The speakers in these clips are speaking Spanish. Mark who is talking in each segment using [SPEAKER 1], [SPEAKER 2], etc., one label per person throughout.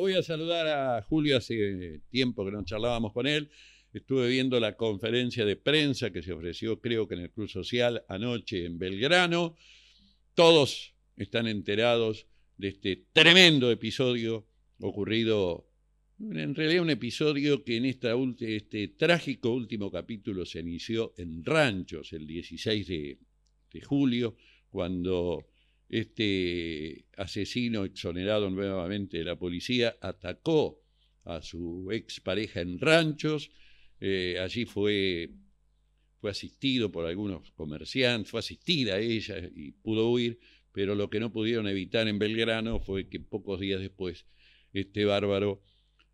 [SPEAKER 1] voy a saludar a Julio, hace tiempo que no charlábamos con él. Estuve viendo la conferencia de prensa que se ofreció, creo que en el Club Social, anoche en Belgrano. Todos están enterados de este tremendo episodio ocurrido, en realidad un episodio que en este trágico último capítulo se inició en Ranchos el 16 de, de julio, cuando este asesino exonerado nuevamente de la policía atacó a su expareja en ranchos. Eh, allí fue, fue asistido por algunos comerciantes, fue asistida a ella y pudo huir, pero lo que no pudieron evitar en Belgrano fue que pocos días después este bárbaro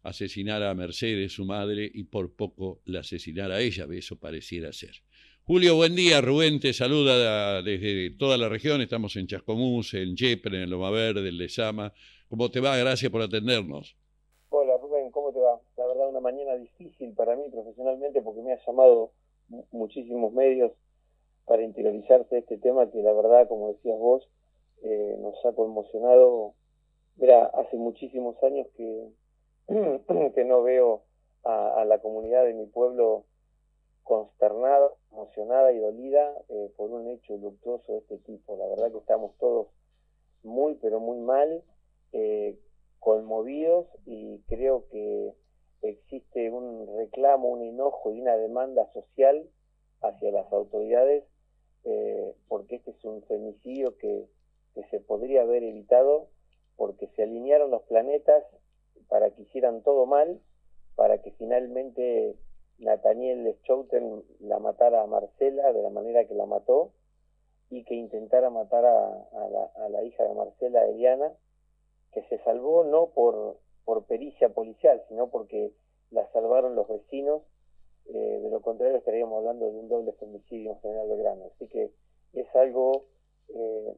[SPEAKER 1] asesinara a Mercedes, su madre, y por poco la asesinara a ella, eso pareciera ser. Julio, buen día. Rubén te saluda desde toda la región. Estamos en Chascomús, en Yepre, en Loma Verde, en Lezama. ¿Cómo te va? Gracias por atendernos.
[SPEAKER 2] Hola Rubén, ¿cómo te va? La verdad, una mañana difícil para mí profesionalmente porque me ha llamado muchísimos medios para interiorizarse este tema que la verdad, como decías vos, eh, nos ha conmocionado. Mira, hace muchísimos años que, que no veo a la comunidad de mi pueblo consternada, emocionada y dolida eh, por un hecho luctuoso de este tipo. La verdad que estamos todos muy, pero muy mal, eh, conmovidos y creo que existe un reclamo, un enojo y una demanda social hacia las autoridades eh, porque este es un femicidio que, que se podría haber evitado porque se alinearon los planetas para que hicieran todo mal, para que finalmente Nathaniel Schouten la matara a Marcela de la manera que la mató y que intentara matar a, la, hija de Marcela, Eliana, que se salvó no por, por pericia policial, sino porque la salvaron los vecinos. Eh, de lo contrario estaríamos hablando de un doble femicidio en General Belgrano. Así que es algo... Eh,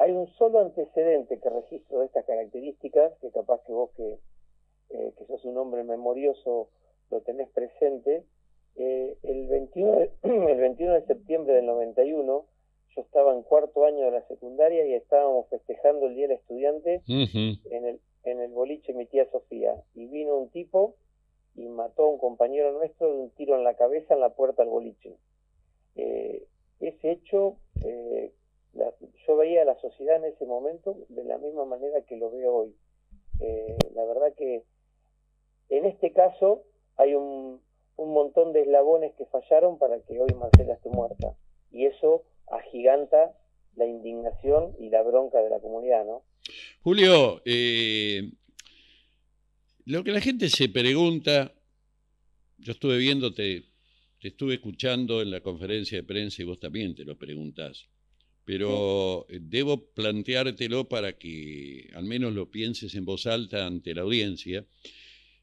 [SPEAKER 2] hay un solo antecedente que registro de estas características, que capaz que vos que, eh, que sos un hombre memorioso lo tenés presente, eh, el, 21 de, el 21 de septiembre del 91 yo estaba en cuarto año de la secundaria y estábamos festejando el Día del Estudiante en, el, en el boliche mi tía Sofía y vino un tipo y mató a un compañero nuestro de un tiro en la cabeza en la puerta del boliche. Eh, ese hecho, eh, yo veía a la sociedad en ese momento de la misma manera que lo veo hoy. la verdad que en este caso hay un, un montón de eslabones que fallaron para que hoy Marcela esté muerta. Y eso agiganta la indignación y la bronca de la comunidad, ¿no?
[SPEAKER 1] Julio, eh, lo que la gente se pregunta, yo estuve viéndote, te estuve escuchando en la conferencia de prensa y vos también te lo preguntás, pero debo planteártelo para que al menos lo pienses en voz alta ante la audiencia.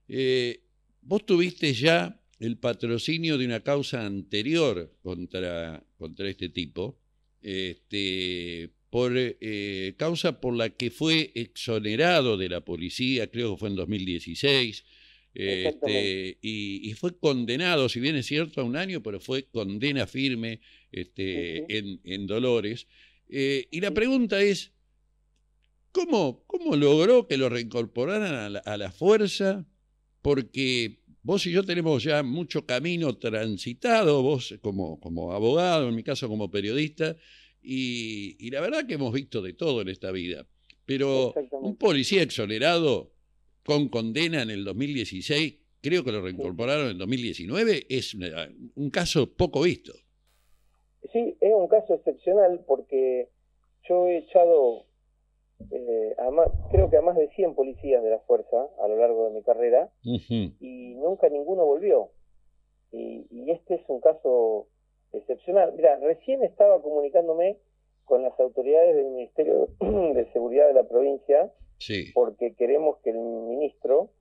[SPEAKER 1] Eh, Vos tuviste ya el patrocinio de una causa anterior contra, contra este tipo, este, por eh, causa por la que fue exonerado de la policía, creo que fue en 2016, este, y, fue condenado, si bien es cierto, a un año, pero fue condena firme este, en, Dolores. Eh, y la pregunta es, ¿cómo, ¿cómo logró que lo reincorporaran a la fuerza? Porque vos y yo tenemos ya mucho camino transitado, vos como, como abogado, en mi caso como periodista, y, la verdad que hemos visto de todo en esta vida. Pero un policía exonerado con condena en el 2016, creo que lo reincorporaron en 2019, es un caso poco visto.
[SPEAKER 2] Sí, es un caso excepcional porque yo he echado eh, creo que a más de 100 policías de la fuerza a lo largo de mi carrera y nunca ninguno volvió. Y, este es un caso excepcional. Mira, recién estaba comunicándome con las autoridades del Ministerio de Seguridad de la provincia porque queremos que el ministro,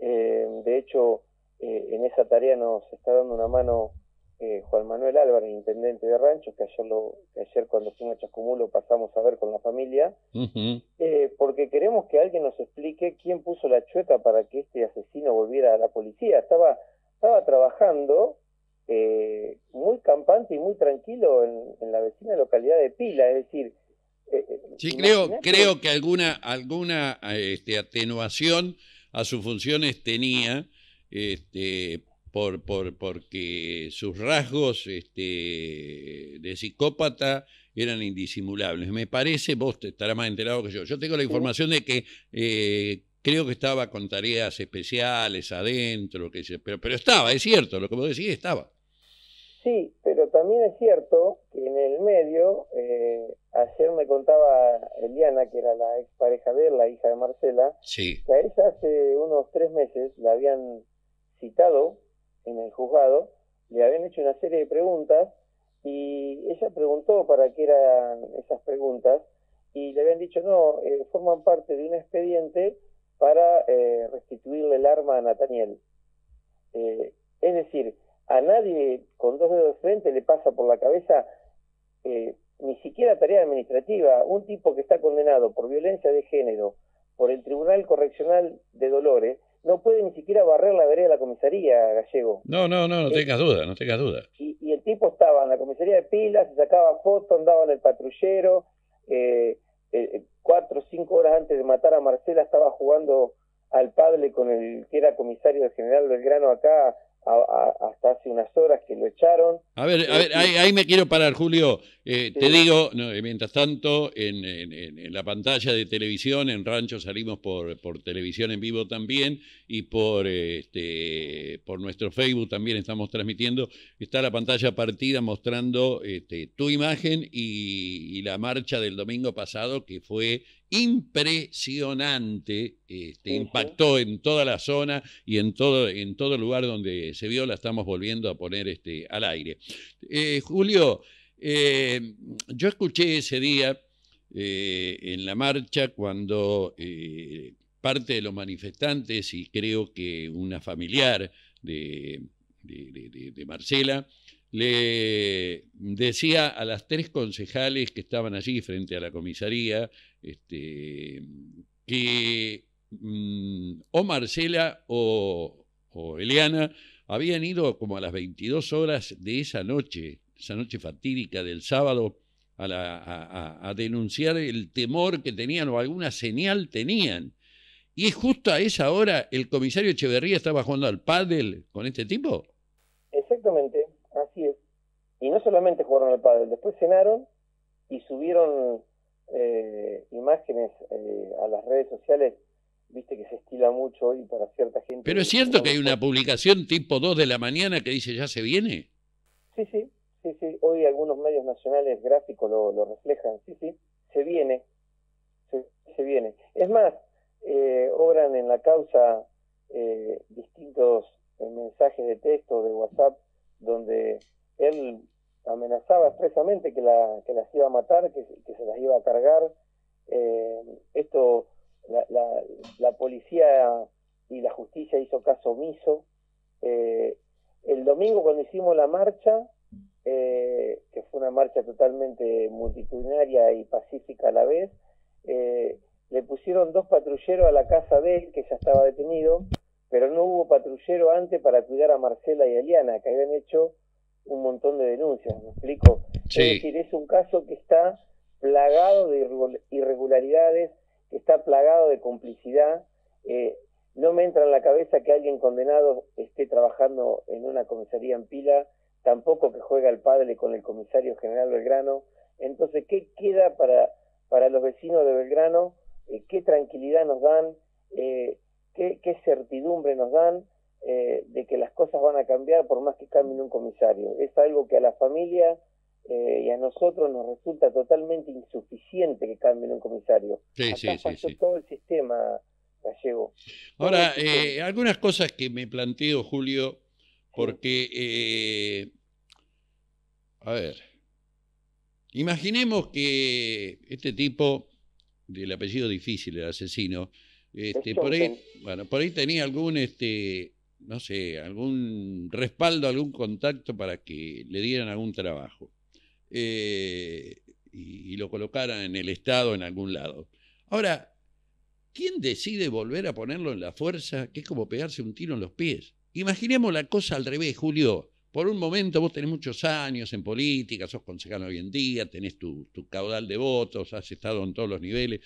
[SPEAKER 2] eh, de hecho, eh, en esa tarea nos está dando una mano eh, Juan Manuel Álvarez, intendente de Rancho, que ayer, lo, que ayer cuando fuimos a pasamos a ver con la familia, eh, porque queremos que alguien nos explique quién puso la chueta para que este asesino volviera a la policía. Estaba, estaba trabajando eh, muy campante y muy tranquilo en, la vecina localidad de Pila, es decir...
[SPEAKER 1] sí, creo, creo que alguna, alguna este, atenuación a sus funciones tenía, este, por, por, porque sus rasgos este, de psicópata eran indisimulables. Me parece, vos estarás más enterado que yo. Yo tengo la información de que eh, creo que estaba con tareas especiales adentro, que pero, pero estaba, es cierto, lo que vos decís estaba.
[SPEAKER 2] Sí, pero también es cierto que en el medio, eh, ayer me contaba Eliana, que era la expareja de él, la hija de Marcela, que a ella hace unos tres meses la habían citado en el juzgado, le habían hecho una serie de preguntas y ella preguntó para qué eran esas preguntas y le habían dicho, no, eh, forman parte de un expediente para eh, restituirle el arma a Nathaniel. Eh, es decir, a nadie con dos dedos de frente le pasa por la cabeza ni siquiera tarea administrativa. Un tipo que está condenado por violencia de género por el Tribunal Correccional de Dolores no puede ni siquiera barrer la vereda de la comisaría, Gallego.
[SPEAKER 1] No, no, no, no eh, tengas duda, no tengas duda.
[SPEAKER 2] Y, el tipo estaba en la comisaría de pilas, se sacaba fotos, andaba en el patrullero, eh, eh, cuatro o cinco horas antes de matar a Marcela estaba jugando al padre con el que era comisario del general Acá hasta hace unas horas que lo echaron.
[SPEAKER 1] A ver, a ver ahí, me quiero parar, Julio. Eh, te digo, eh, mientras tanto, en, la pantalla de televisión, en Rancho salimos por, por televisión en vivo también y por, este, por nuestro Facebook también estamos transmitiendo. Está la pantalla partida mostrando este, tu imagen y, y la marcha del domingo pasado que fue impresionante, este, impactó en toda la zona y en todo, en todo lugar donde se vio, la estamos volviendo a poner este, al aire. Eh, Julio, eh, yo escuché ese día eh, en la marcha cuando parte de los manifestantes y creo que una familiar de, de Marcela, le decía a las tres concejales que estaban allí frente a la comisaría este, que mm, o Marcela o, Eliana habían ido como a las 22 horas de esa noche, esa noche fatídica del sábado, a, a, denunciar el temor que tenían o alguna señal tenían. Y es justo a esa hora el comisario Echeverría estaba jugando al pádel con este tipo.
[SPEAKER 2] Exactamente. Y no solamente jugaron al pádel, después cenaron y subieron eh, imágenes eh, a las redes sociales, viste que se estila mucho hoy para cierta gente.
[SPEAKER 1] Pero es cierto que hay una publicación tipo 2 de la mañana que dice ya se viene.
[SPEAKER 2] Sí, sí, sí, sí. Hoy algunos medios nacionales gráficos lo, lo reflejan. Sí, sí, se viene. Se, viene. Es más, eh, obran en la causa eh, distintos mensajes de texto de WhatsApp donde él amenazaba expresamente que, la, que las iba a matar, que, se las iba a cargar. Eh, esto, la, la, policía y la justicia hizo caso omiso. Eh, el domingo cuando hicimos la marcha, eh, que fue una marcha totalmente multitudinaria y pacífica a la vez, le pusieron dos patrulleros a la casa de él, que ya estaba detenido, pero no hubo patrullero antes para cuidar a Marcela y a Eliana, que habían hecho un montón de denuncias, ¿me explico? Es decir, es un caso que está plagado de irregularidades, que está plagado de complicidad. Eh, no me entra en la cabeza que alguien condenado esté trabajando en una comisaría en pila, tampoco que juega el padre con el comisario general Belgrano. Entonces, ¿qué queda para, para los vecinos de Belgrano? Eh, ¿Qué tranquilidad nos dan? Eh, ¿qué, ¿Qué certidumbre nos dan? Eh, de que las cosas van a cambiar por más que cambien un comisario. Es algo que a la familia eh, y a nosotros nos resulta totalmente insuficiente que cambien un comisario.
[SPEAKER 1] Sí, sí, sí,
[SPEAKER 2] todo el sistema gallego.
[SPEAKER 1] Ahora, eh, algunas cosas que me planteo, Julio, porque, a ver, imaginemos que este tipo del apellido difícil, el asesino, este, por ahí, bueno, por ahí tenía algún este no sé, algún respaldo, algún contacto para que le dieran algún trabajo eh, y, lo colocaran en el Estado en algún lado. Ahora, ¿quién decide volver a ponerlo en la fuerza, que es como pegarse un tiro en los pies? Imaginemos la cosa al revés, Julio. Por un momento vos tenés muchos años en política, sos concejal hoy en día, tenés tu, tu caudal de votos, has estado en todos los niveles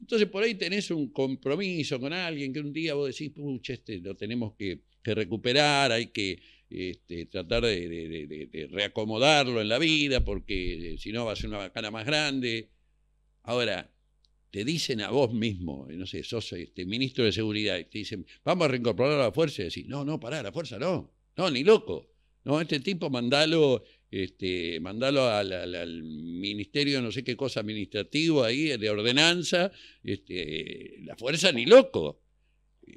[SPEAKER 1] Entonces por ahí tenés un compromiso con alguien que un día vos decís, pucha, este lo tenemos que, recuperar, hay que este, tratar de, reacomodarlo en la vida, porque si no va a ser una bacana más grande. Ahora, te dicen a vos mismo, no sé, sos este, ministro de seguridad, y te dicen, vamos a reincorporar a la fuerza, y decís, no, no, pará, la fuerza no, no, ni loco. No, este tipo mandalo, este, mandalo al, ministerio, no sé qué cosa administrativo ahí, de ordenanza, este, la fuerza ni loco.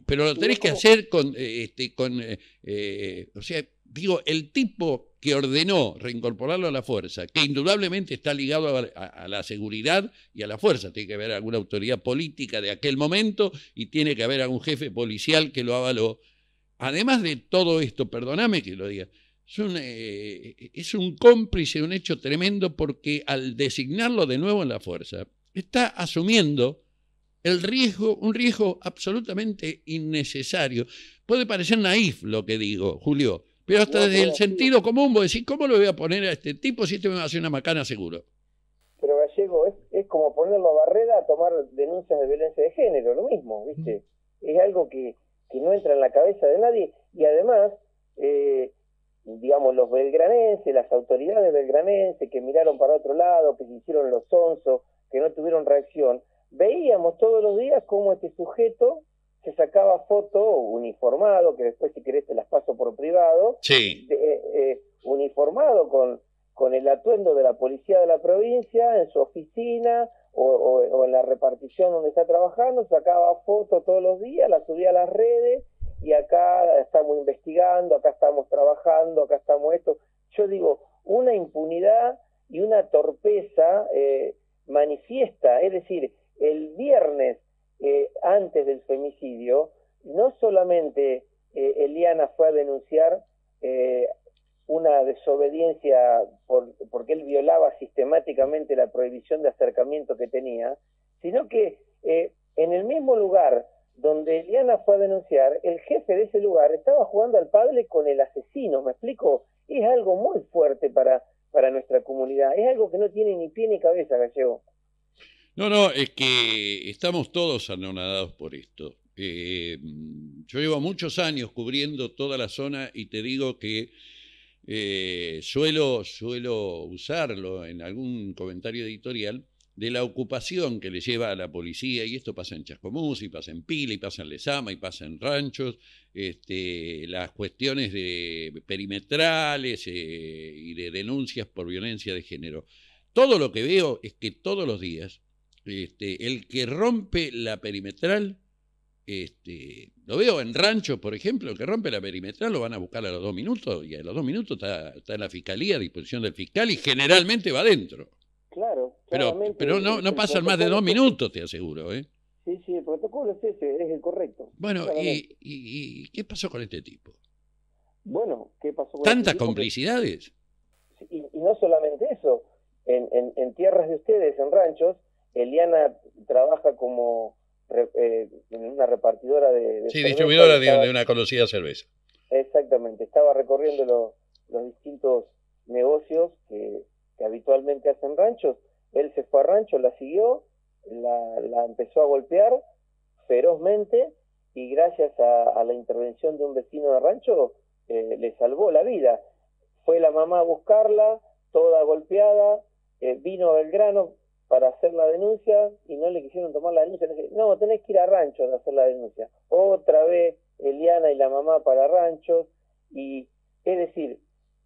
[SPEAKER 1] Pero lo tenés que hacer con, este, con eh, eh, o sea, digo, el tipo que ordenó reincorporarlo a la fuerza, que indudablemente está ligado a, la seguridad y a la fuerza, tiene que haber alguna autoridad política de aquel momento y tiene que haber algún jefe policial que lo avaló. Además de todo esto, perdóname que lo diga, es un, eh, es un cómplice, un hecho tremendo porque al designarlo de nuevo en la fuerza, está asumiendo el riesgo, un riesgo absolutamente innecesario. Puede parecer naif lo que digo, Julio, pero hasta desde el sentido común vos decís, ¿cómo lo voy a poner a este tipo si este me va a hacer una macana seguro?
[SPEAKER 2] Pero Gallego, es, es como ponerlo a barrera a tomar denuncias de violencia de género, lo mismo, ¿viste? Es algo que, que no entra en la cabeza de nadie y además... Eh, digamos, los belgranenses, las autoridades belgranenses que miraron para otro lado, que se hicieron los onzos, que no tuvieron reacción, veíamos todos los días cómo este sujeto se sacaba foto uniformado, que después si querés te las paso por privado,
[SPEAKER 1] sí.
[SPEAKER 2] Eh, eh, uniformado con, con el atuendo de la policía de la provincia, en su oficina o, o en la repartición donde está trabajando, sacaba fotos todos los días, las subía a las redes y acá estamos investigando, acá estamos trabajando, acá estamos esto. Yo digo, una impunidad y una torpeza eh, manifiesta, es decir, el viernes eh, antes del femicidio, no solamente eh, Eliana fue a denunciar una desobediencia por, porque él violaba sistemáticamente la prohibición de acercamiento que tenía, sino que en el mismo lugar donde Eliana fue a denunciar, el jefe de ese lugar estaba jugando al padre con el asesino, ¿me explico? Es algo muy fuerte para, para nuestra comunidad, es algo que no tiene ni pie ni cabeza, Gallego.
[SPEAKER 1] No, no, es que estamos todos anonadados por esto. Eh, yo llevo muchos años cubriendo toda la zona y te digo que eh, suelo, suelo usarlo en algún comentario editorial de la ocupación que le lleva a la policía, y esto pasa en Chascomús, y pasa en Pila, y pasa en Lesama, y pasa en Ranchos, este, las cuestiones de perimetrales eh, y de denuncias por violencia de género. Todo lo que veo es que todos los días este, el que rompe la perimetral, este, lo veo en Ranchos, por ejemplo, el que rompe la perimetral lo van a buscar a los dos minutos, y a los dos minutos está, está en la fiscalía a disposición del fiscal y generalmente va adentro.
[SPEAKER 2] Claro,
[SPEAKER 1] pero, pero no, no pasan más de dos minutos, te aseguro, ¿eh?
[SPEAKER 2] Sí, sí, el protocolo es ese, es el correcto.
[SPEAKER 1] Bueno, y, y, qué pasó con este tipo?
[SPEAKER 2] Bueno, ¿qué pasó con
[SPEAKER 1] ¿Tantas este complicidades?
[SPEAKER 2] Y, y, no solamente eso, en, en, en, tierras de ustedes, en ranchos, Eliana trabaja como eh, en una repartidora de...
[SPEAKER 1] sí, distribuidora de, una conocida cerveza.
[SPEAKER 2] Exactamente, estaba recorriendo los, los distintos negocios que habitualmente hacen ranchos. Él se fue a rancho, la siguió, la, empezó a golpear ferozmente y gracias a, la intervención de un vecino de rancho eh, le salvó la vida. Fue la mamá a buscarla, toda golpeada, eh, vino a Belgrano para hacer la denuncia y no le quisieron tomar la denuncia. no, tenés que ir a rancho a hacer la denuncia. Otra vez Eliana y la mamá para ranchos y es decir,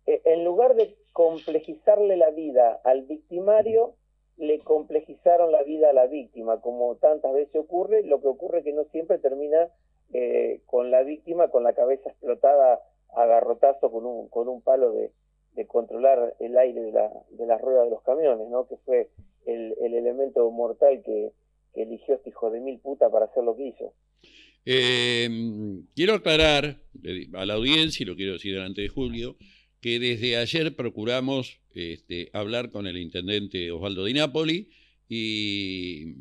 [SPEAKER 2] eh, en lugar de complejizarle la vida al victimario, le complejizaron la vida a la víctima, como tantas veces ocurre, lo que ocurre es que no siempre termina eh, con la víctima con la cabeza explotada a garrotazo con un, con un palo de, controlar el aire de la, de las ruedas de los camiones, ¿no? que fue el, elemento mortal que, eligió este hijo de mil puta para hacer lo que hizo.
[SPEAKER 1] Eh, quiero aclarar a la audiencia, y lo quiero decir delante de Julio, que desde ayer procuramos este, hablar con el intendente Osvaldo Di Napoli y,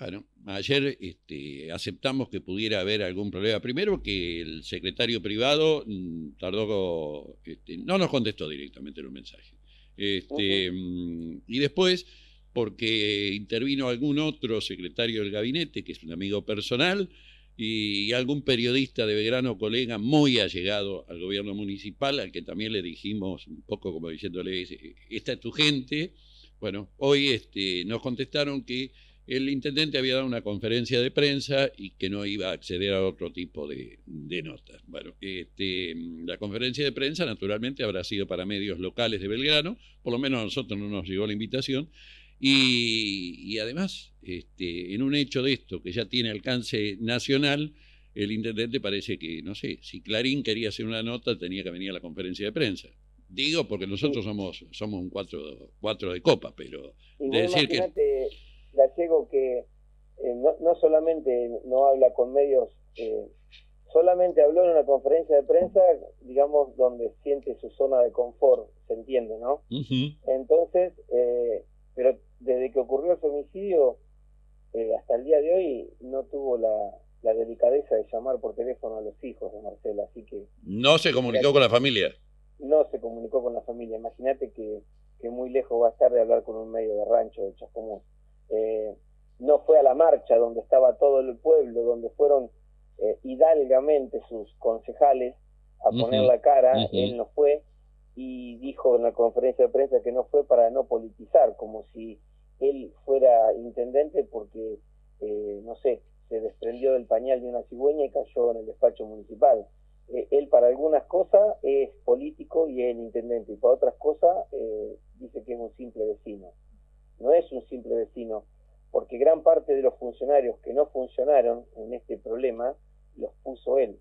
[SPEAKER 1] bueno, ayer este, aceptamos que pudiera haber algún problema. Primero que el secretario privado mm, tardó, este, no nos contestó directamente los mensajes. Este, mm, Y después porque intervino algún otro secretario del gabinete, que es un amigo personal, y algún periodista de Belgrano, colega muy allegado al gobierno municipal, al que también le dijimos un poco como diciéndole, esta es tu gente. Bueno, hoy este, nos contestaron que el intendente había dado una conferencia de prensa y que no iba a acceder a otro tipo de, notas. Bueno, este, la conferencia de prensa naturalmente habrá sido para medios locales de Belgrano, por lo menos a nosotros no nos llegó la invitación, y, además, este, en un hecho de esto que ya tiene alcance nacional, el intendente parece que, no sé, si Clarín quería hacer una nota, tenía que venir a la conferencia de prensa. Digo porque nosotros somos, somos un cuatro, cuatro de copa, pero
[SPEAKER 2] de decir que gallego que eh, no, no, solamente no habla con medios, eh, solamente habló en una conferencia de prensa, digamos, donde siente su zona de confort, se entiende, ¿no? Entonces, eh, pero desde que ocurrió el femicidio, hasta el día de hoy no tuvo la, la delicadeza de llamar por teléfono a los hijos de Marcela, así que...
[SPEAKER 1] ¿No se comunicó con la familia?
[SPEAKER 2] No se comunicó con la familia. Imagínate que, que muy lejos va a estar de hablar con un medio de rancho de Chascomús eh, no fue a la marcha donde estaba todo el pueblo, donde fueron eh, hidalgamente sus concejales a poner la cara, él no fue y dijo en la conferencia de prensa que no fue para no politizar, como si él fuera intendente porque, eh, no sé, se desprendió del pañal de una cigüeña y cayó en el despacho municipal. Eh, él para algunas cosas es político y es el intendente, y para otras cosas dice que es un simple vecino no es un simple vecino, porque gran parte de los funcionarios que no funcionaron en este problema los puso él.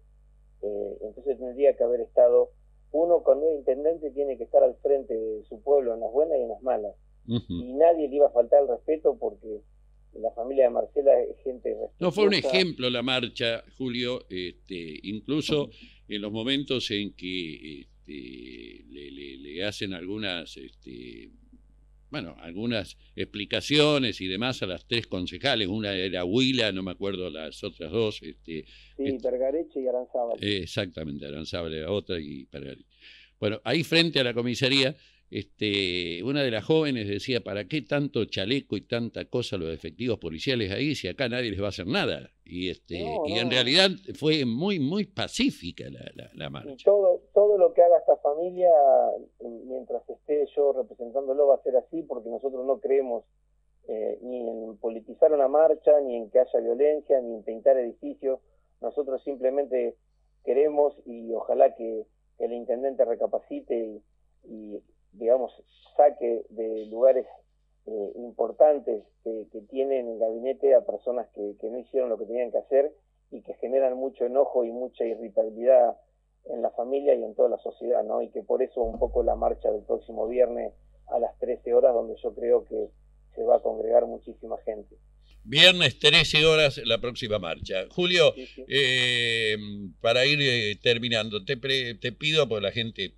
[SPEAKER 2] Eh, entonces tendría que haber estado, uno cuando es intendente tiene que estar al frente de su pueblo en las buenas y en las malas. Y nadie le iba a faltar el respeto porque la familia de Marcela es gente
[SPEAKER 1] No fue un ejemplo la marcha, Julio, este, incluso en los momentos en que este, le, le, hacen algunas este, bueno, algunas explicaciones y demás a las tres concejales. Una era Huila, no me acuerdo las otras dos. Este,
[SPEAKER 2] sí, este, Pergareche y Aranzábal.
[SPEAKER 1] exactamente, Aranzábal era otra y Pergareche. Bueno, ahí frente a la comisaría, este, una de las jóvenes decía, ¿para qué tanto chaleco y tanta cosa los efectivos policiales ahí si acá nadie les va a hacer nada? Y, este, y en realidad fue muy, muy pacífica la, la, marcha.
[SPEAKER 2] todo, todo lo que familia, mientras esté yo representándolo, va a ser así porque nosotros no creemos eh, ni en politizar una marcha, ni en que haya violencia, ni en pintar edificios. Nosotros simplemente queremos y ojalá que el intendente recapacite y digamos, saque de lugares eh, importantes que, tiene en el gabinete a personas que, que, no hicieron lo que tenían que hacer y que generan mucho enojo y mucha irritabilidad en la familia y en toda la sociedad, ¿no? Y que por eso un poco la marcha del próximo viernes a las 13 horas, donde yo creo que se va a congregar muchísima gente.
[SPEAKER 1] Viernes 13 horas la próxima marcha. Julio, Eh, para ir eh, terminando, te, te pido, porque la gente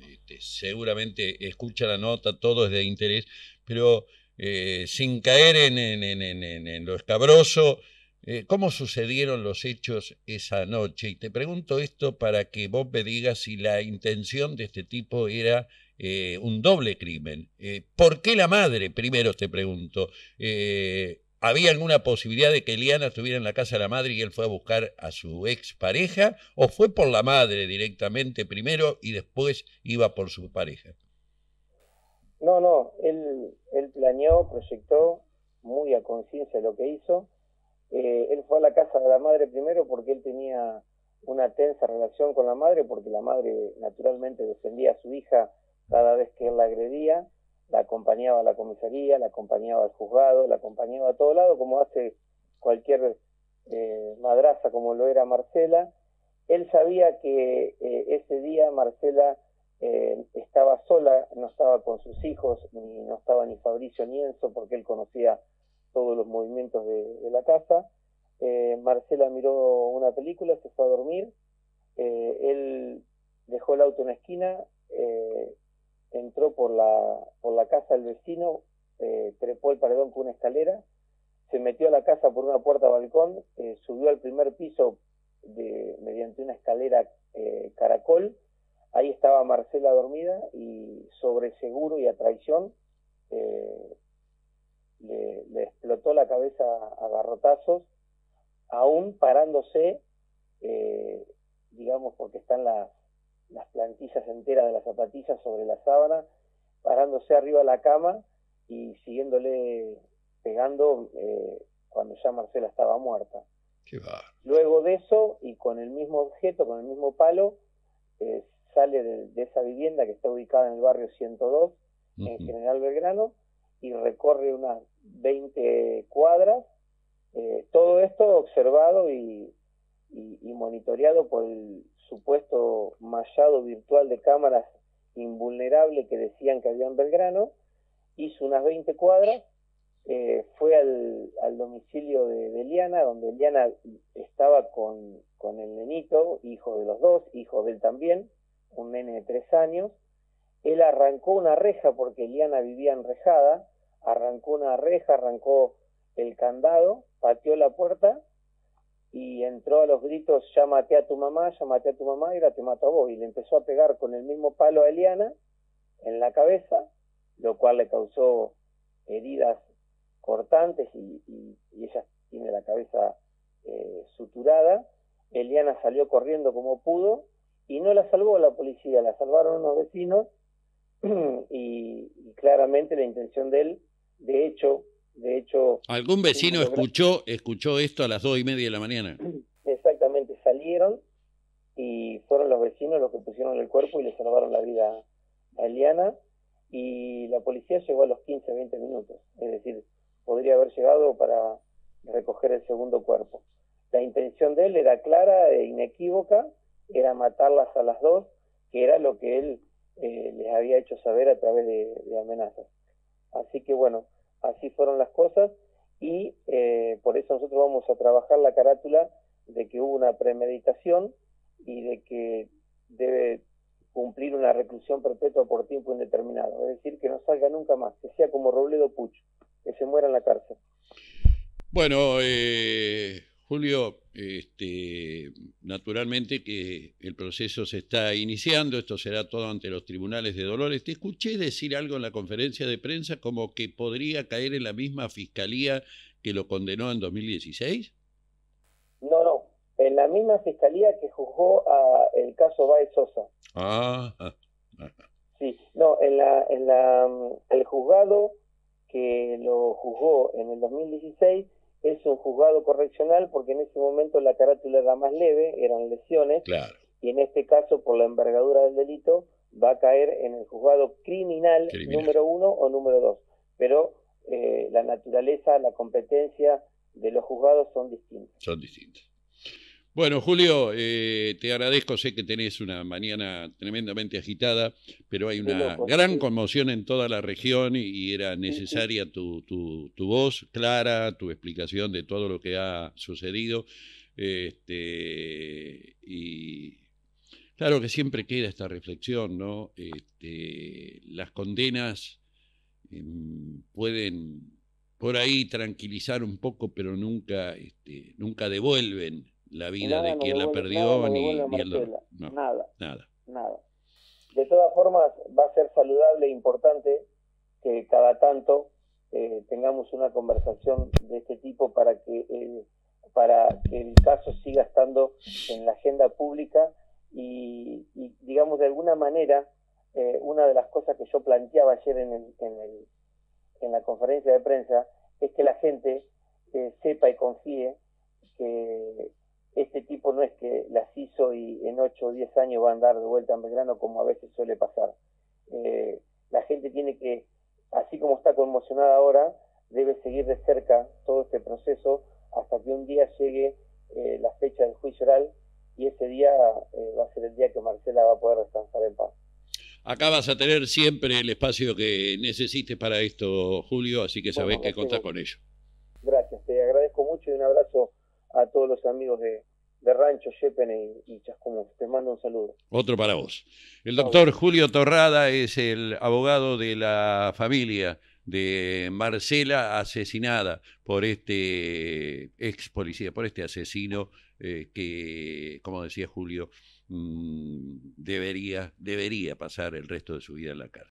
[SPEAKER 1] este, seguramente escucha la nota, todo es de interés, pero eh, sin caer en, en, lo escabroso, eh, ¿cómo sucedieron los hechos esa noche? Y te pregunto esto para que vos me digas si la intención de este tipo era eh, un doble crimen. ¿Por qué la madre? Primero te pregunto. ¿Había alguna posibilidad de que Eliana estuviera en la casa de la madre y él fue a buscar a su ex pareja? ¿O fue por la madre directamente primero y después iba por su pareja?
[SPEAKER 2] No, no, él planeó, proyectó muy a conciencia lo que hizo. Eh, él fue a la casa de la madre primero porque él tenía una tensa relación con la madre, porque la madre naturalmente defendía a su hija cada vez que él la agredía la acompañaba a la comisaría, la acompañaba al juzgado, la acompañaba a todo lado, como hace cualquier eh, madraza como lo era Marcela. Él sabía que eh, ese día Marcela eh, estaba sola, no estaba con sus hijos, ni no estaba ni Fabricio ni Enzo, porque él conocía todos los movimientos de, la casa. Marcela miró una película, se fue a dormir. él dejó el auto en la esquina, entró por la, por la casa del vecino, eh, trepó el paredón con una escalera, se metió a la casa por una puerta balcón, eh, subió al primer piso de, mediante una escalera eh, caracol, ahí estaba Marcela dormida y sobre seguro y a traición le, explotó la cabeza a garrotazos, aún parándose, eh, digamos, porque están las, las plantillas enteras de las zapatillas sobre la sábana, parándose arriba de la cama y siguiéndole pegando eh, cuando ya Marcela estaba muerta. Luego de eso, y con el mismo objeto, con el mismo palo, eh, sale de, esa vivienda que está ubicada en el barrio 102, en General Belgrano, y recorre unas 20 cuadras. Eh, todo esto observado y, y, monitoreado por el supuesto mallado virtual de cámaras invulnerable que decían que había en Belgrano. Hizo unas 20 cuadras eh, fue al, domicilio de, Eliana, donde Eliana estaba con, el nenito, hijo de los dos, hijo de él también, un nene de tres años. Él arrancó una reja porque Eliana vivía enrejada, arrancó una reja, arrancó el candado, pateó la puerta y entró a los gritos, llámate a tu mamá, llámate a tu mamá y ahora te mato a vos. Y le empezó a pegar con el mismo palo a Eliana en la cabeza, lo cual le causó heridas cortantes y, ella tiene la cabeza eh, suturada. Eliana salió corriendo como pudo y no la salvó la policía, la salvaron unos vecinos y, claramente la intención de él, de hecho, de hecho...
[SPEAKER 1] ¿Algún vecino escuchó, escuchó esto a las dos y media de la mañana?
[SPEAKER 2] Exactamente, salieron y fueron los vecinos los que pusieron el cuerpo y le salvaron la vida a Eliana y la policía llegó a los 15, 20 minutos. Es decir, podría haber llegado para recoger el segundo cuerpo. La intención de él era clara e inequívoca, era matarlas a las dos, que era lo que él eh, les había hecho saber a través de, amenazas. Así que bueno, así fueron las cosas y eh, por eso nosotros vamos a trabajar la carátula de que hubo una premeditación y de que debe cumplir una reclusión perpetua por tiempo indeterminado, es decir, que no salga nunca más, que sea como Robledo Pucho que se muera en la cárcel.
[SPEAKER 1] Bueno, eh, Julio, este, naturalmente que el proceso se está iniciando, esto será todo ante los tribunales de Dolores. Te escuché decir algo en la conferencia de prensa como que podría caer en la misma fiscalía que lo condenó en 2016.
[SPEAKER 2] No, no, en la misma fiscalía que juzgó a el caso Baez Sosa.
[SPEAKER 1] Ah,
[SPEAKER 2] ah, ah. Sí, no, en la, en la, el juzgado que lo juzgó en el 2016 es un juzgado correccional porque en ese momento la carátula era más leve, eran lesiones, y en este caso por la envergadura del delito va a caer en el juzgado criminal, número uno o número dos. Pero eh, la naturaleza, la competencia de los juzgados son distintas.
[SPEAKER 1] Son distintas. Bueno, Julio, eh, te agradezco, sé que tenés una mañana tremendamente agitada, pero hay una gran conmoción en toda la región y, era necesaria tu, tu, tu, voz clara, tu explicación de todo lo que ha sucedido. Este, y claro que siempre queda esta reflexión, ¿no? Este, las condenas em, pueden por ahí tranquilizar un poco, pero nunca, este, nunca devuelven la vida de quien la perdió ni, el
[SPEAKER 2] nada, nada. Nada. De todas formas, va a ser saludable e importante que cada tanto eh, tengamos una conversación de este tipo para que, eh, para que el caso siga estando en la agenda pública y, digamos, de alguna manera, eh, una de las cosas que yo planteaba ayer en, el, en, el, en la conferencia de prensa es que la gente sepa y confíe que este tipo no es que las hizo y en 8 o 10 años va a andar de vuelta en Belgrano como a veces suele pasar. Eh, la gente tiene que, así como está conmocionada ahora, debe seguir de cerca todo este proceso hasta que un día llegue eh, la fecha del juicio oral y ese día eh, va a ser el día que Marcela va a poder descansar en paz.
[SPEAKER 1] Acá vas a tener siempre el espacio que necesites para esto, Julio, así que sabés que contás con ello.
[SPEAKER 2] Gracias, te agradezco mucho y un abrazo a todos los amigos de, Rancho, Yepene y, Chascomús. Te mando un saludo.
[SPEAKER 1] Otro para vos. El doctor Julio Torrada es el abogado de la familia de Marcela asesinada por este ex policía, por este asesino eh, que, como decía Julio, mm, debería, debería pasar el resto de su vida en la cárcel.